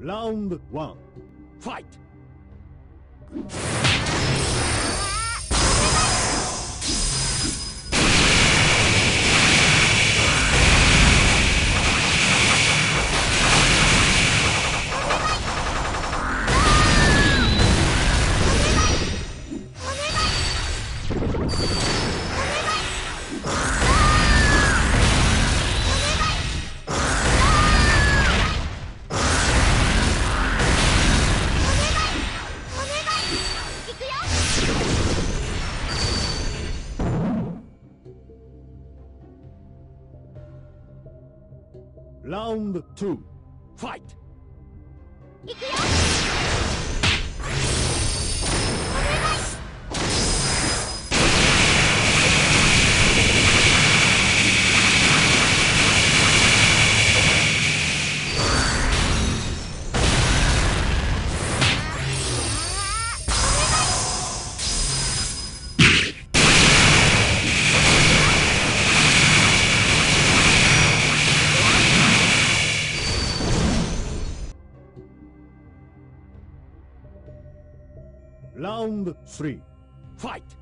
Round one. Fight! Round two. Fight! Round three. Fight!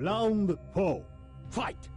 Round four. Fight!